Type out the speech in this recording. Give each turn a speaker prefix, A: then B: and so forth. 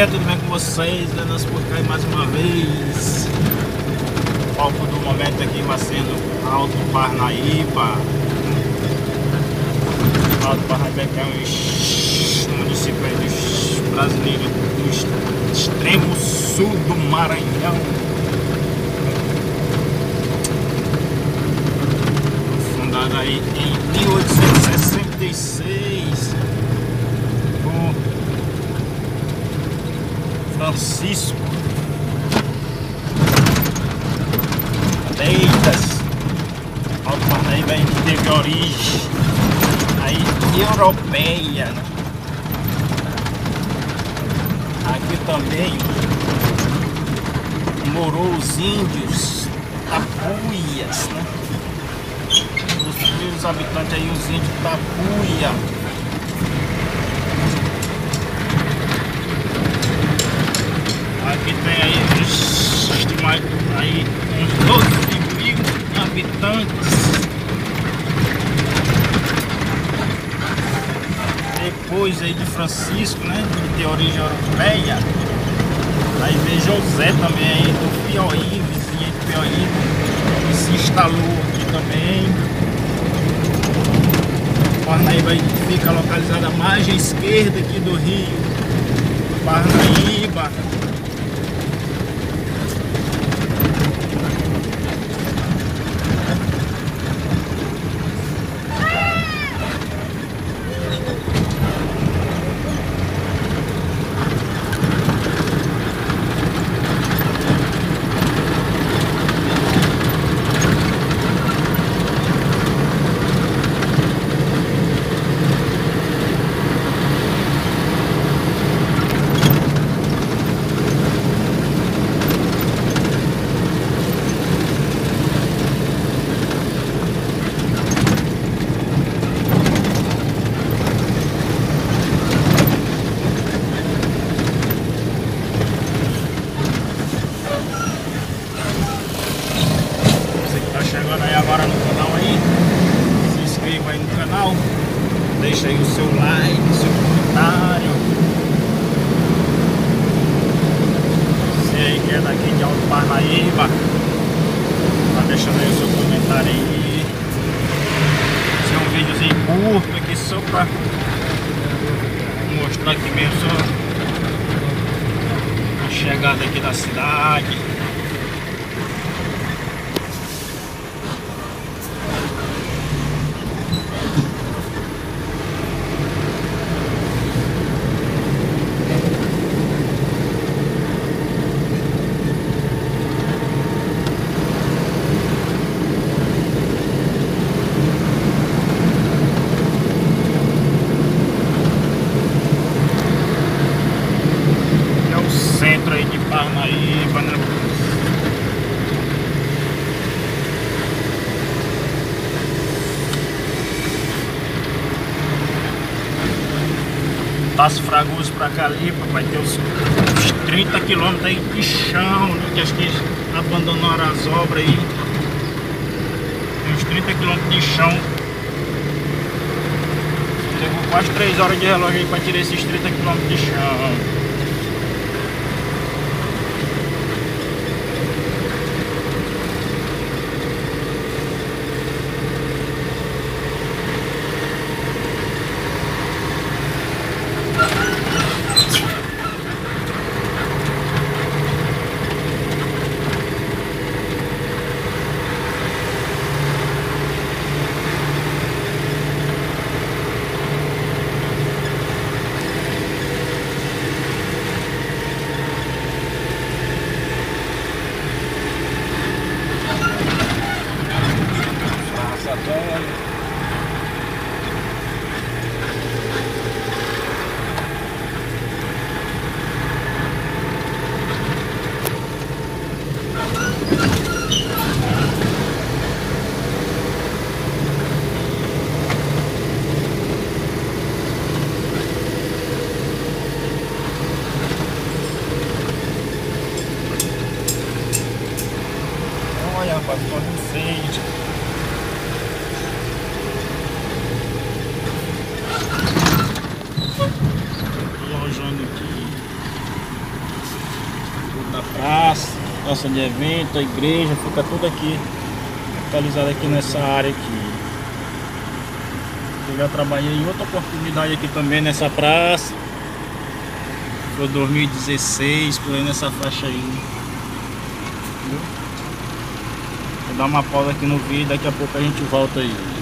A: galerinha, tudo bem com vocês? Danas por cá mais uma vez. O palco do momento aqui vai sendo Alto Parnaíba. Alto Parnaíba é um município dos brasileiros do extremo sul do Maranhão. Fundada aí em 1866 por Francisco Leitas. Alto Parnaíba aí que teve origem aí europeia. Né? Aqui também morou os índios tapuias, né? Os primeiros habitantes aí, os índios tapuia. Aqui tem aí uns estimados aí uns 12 mil habitantes. Depois aí de Francisco, né? De ter origem europeia. Aí veio José também aí do Piauí, vizinho de Piauí, que se instalou aqui também. Parnaíba fica localizada à margem esquerda aqui do rio Parnaíba. Você que tá chegando aí agora no canal aí, se inscreva aí no canal, deixa aí o seu like, seu comentário. Você aí que é daqui de Alto Parnaíba, tá deixando aí o seu comentário aí. Esse é um videozinho curto aqui só pra mostrar aqui mesmo só a chegada aqui da cidade. que é o centro aí né? Das Fragoso pra Calipa vai ter uns, uns 30 quilômetros aí de chão, né? que acho que abandonaram as obras aí. Tem uns 30 quilômetros de chão. Levou quase 3 horas de relógio aí pra tirar esses 30 quilômetros de chão. patrão de incêndio. Aqui. Da praça, nossa de evento, a igreja, fica tudo aqui. Localizado aqui nessa área aqui. Eu já trabalhei em outra oportunidade aqui também nessa praça. Foi 2016, por aí nessa faixa aí. Entendeu? Dar uma pausa aqui no vídeo, daqui a pouco a gente volta aí.